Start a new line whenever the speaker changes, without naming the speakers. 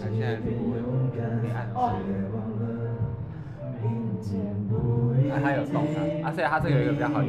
但现在如果按
哦，
而还有动的，而且它这个有一个比较好用。